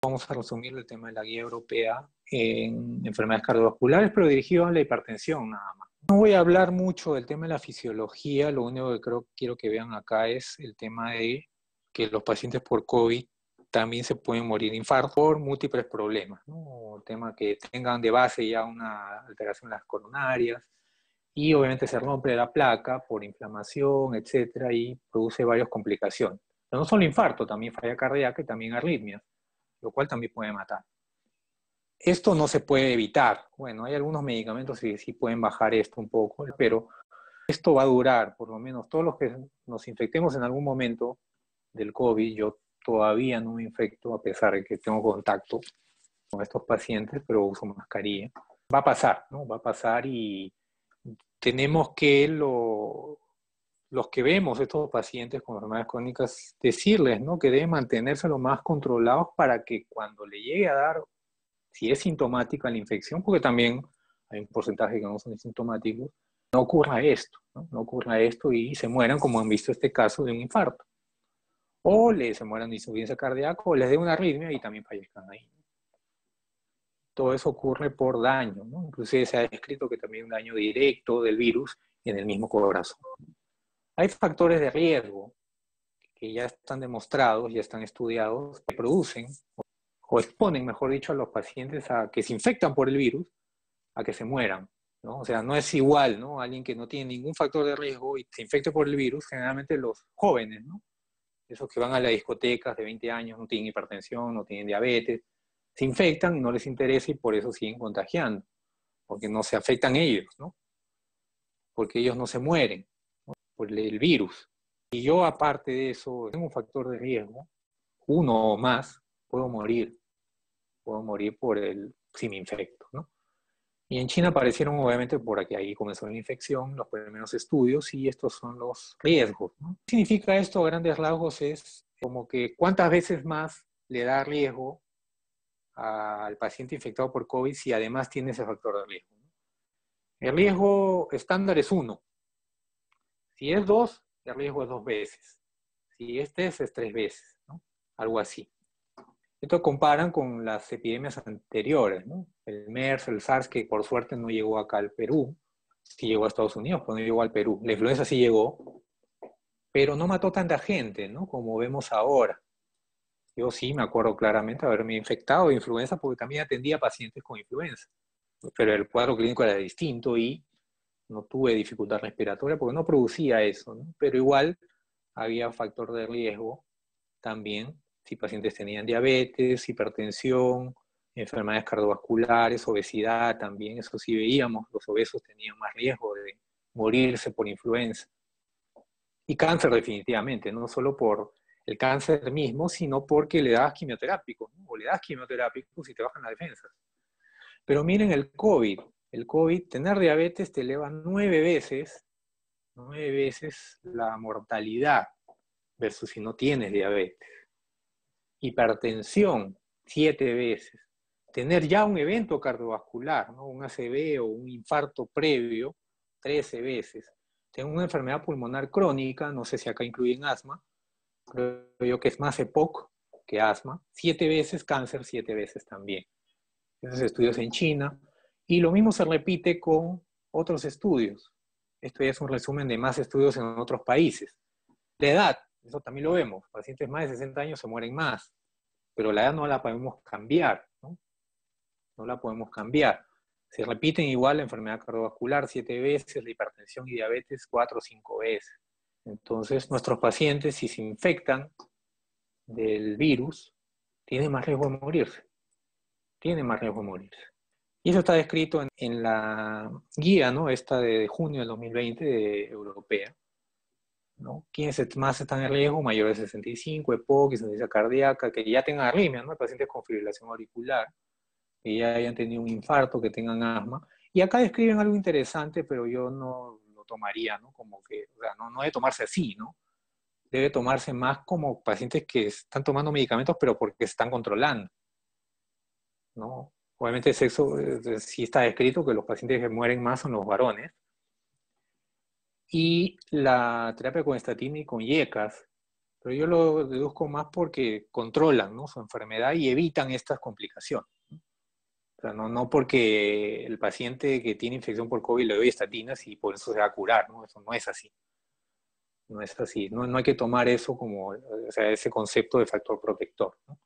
Vamos a resumir el tema de la guía europea en enfermedades cardiovasculares, pero dirigido a la hipertensión nada más. No voy a hablar mucho del tema de la fisiología, lo único que creo, quiero que vean acá es el tema de que los pacientes por COVID también se pueden morir de infarto por múltiples problemas, ¿no? Tema que tengan de base ya una alteración en las coronarias y obviamente se rompe la placa por inflamación, etcétera, y produce varias complicaciones. Pero no solo infarto, también falla cardíaca y también arritmias, lo cual también puede matar. Esto no se puede evitar. Bueno, hay algunos medicamentos que sí pueden bajar esto un poco, pero esto va a durar, por lo menos todos los que nos infectemos en algún momento del COVID, yo todavía no me infecto a pesar de que tengo contacto con estos pacientes, pero uso mascarilla. Va a pasar, ¿no? Va a pasar y tenemos que lo, los que vemos estos pacientes con enfermedades crónicas decirles, ¿no? Que deben mantenerse lo más controlados para que cuando le llegue a dar si es sintomática la infección, porque también hay un porcentaje que no son sintomáticos, no ocurra esto, ¿no? no ocurra esto y se mueran, como han visto este caso, de un infarto. O les se mueran de insuficiencia cardíaca o les dé una arritmia y también fallezcan ahí. Todo eso ocurre por daño, ¿no? Inclusive se ha descrito que también un daño directo del virus en el mismo corazón. Hay factores de riesgo que ya están demostrados, ya están estudiados, que producen o exponen, mejor dicho, a los pacientes a que se infectan por el virus, a que se mueran. ¿no? O sea, no es igual, ¿no? Alguien que no tiene ningún factor de riesgo y se infecte por el virus, generalmente los jóvenes, ¿no? Esos que van a las discotecas de 20 años, no tienen hipertensión, no tienen diabetes, se infectan, no les interesa y por eso siguen contagiando, porque no se afectan ellos, ¿no? Porque ellos no se mueren por el virus. Y yo, aparte de eso, tengo un factor de riesgo, uno o más, puedo morir, puedo morir por el, si me infecto, ¿no? Y en China aparecieron, obviamente, por aquí ahí comenzó la infección, los primeros estudios, y estos son los riesgos. ¿no? ¿Qué significa esto a grandes rasgos? Es como que cuántas veces más le da riesgo al paciente infectado por COVID si además tiene ese factor de riesgo. El riesgo estándar es uno. Si es dos, el riesgo es dos veces. Si es tres, es tres veces, ¿no? Algo así. Esto comparan con las epidemias anteriores. El MERS, el SARS, que por suerte no llegó acá al Perú, sí llegó a Estados Unidos, pero no llegó al Perú. La influenza sí llegó, pero no mató tanta gente, ¿no? Como vemos ahora. Yo sí me acuerdo claramente haberme infectado de influenza porque también atendía pacientes con influenza. Pero el cuadro clínico era distinto y no tuve dificultad respiratoria porque no producía eso. Pero igual había factor de riesgo también si pacientes tenían diabetes, hipertensión, enfermedades cardiovasculares, obesidad también, eso sí veíamos, los obesos tenían más riesgo de morirse por influenza. Y cáncer definitivamente, no solo por el cáncer mismo, sino porque le das quimioterápicos, o le das quimioterápicos y te bajan las defensas. Pero miren el COVID, el COVID, tener diabetes te eleva nueve veces, nueve veces la mortalidad versus si no tienes diabetes hipertensión siete veces, tener ya un evento cardiovascular, ¿no? un ACV o un infarto previo, 13 veces, tengo una enfermedad pulmonar crónica, no sé si acá incluyen asma, creo yo que es más EPOC que asma, siete veces cáncer, siete veces también. Esos estudios en China. Y lo mismo se repite con otros estudios. Esto ya es un resumen de más estudios en otros países. La edad, eso también lo vemos. Pacientes más de 60 años se mueren más, pero la edad no la podemos cambiar, ¿no? No la podemos cambiar. Se repiten igual la enfermedad cardiovascular siete veces, la hipertensión y diabetes cuatro o cinco veces. Entonces, nuestros pacientes, si se infectan del virus, tienen más riesgo de morirse. Tienen más riesgo de morirse. Y eso está descrito en, en la guía, ¿no? Esta de junio del 2020 de europea ¿no? ¿Quiénes más están en riesgo? Mayores de 65, EPOC, insuficiencia cardíaca, que ya tengan arritmia, ¿no? Pacientes con fibrilación auricular, que ya hayan tenido un infarto, que tengan asma. Y acá describen algo interesante, pero yo no lo tomaría, ¿no? Como que, o sea, no, no debe tomarse así, ¿no? Debe tomarse más como pacientes que están tomando medicamentos, pero porque se están controlando, ¿no? Obviamente el sexo, eh, sí está descrito que los pacientes que mueren más son los varones, y la terapia con estatina y con IECAS, pero yo lo deduzco más porque controlan ¿no? su enfermedad y evitan estas complicaciones. O sea, no, no porque el paciente que tiene infección por COVID le doy estatinas y por eso se va a curar, ¿no? Eso no es así. No es así. No, no hay que tomar eso como, o sea, ese concepto de factor protector. ¿no?